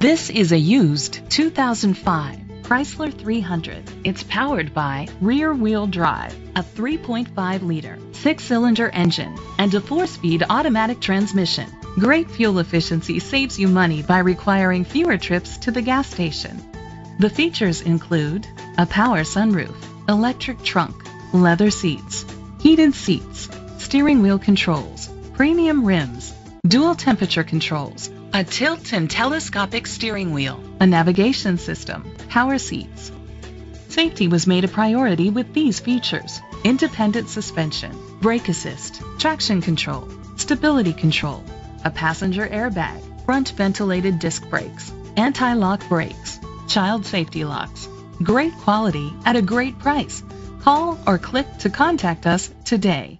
This is a used 2005 Chrysler 300. It's powered by rear wheel drive, a 3.5 liter six cylinder engine, and a four speed automatic transmission. Great fuel efficiency saves you money by requiring fewer trips to the gas station. The features include a power sunroof, electric trunk, leather seats, heated seats, steering wheel controls, premium rims, dual temperature controls, a tilt and telescopic steering wheel, a navigation system, power seats. Safety was made a priority with these features. Independent suspension, brake assist, traction control, stability control, a passenger airbag, front ventilated disc brakes, anti-lock brakes, child safety locks. Great quality at a great price. Call or click to contact us today.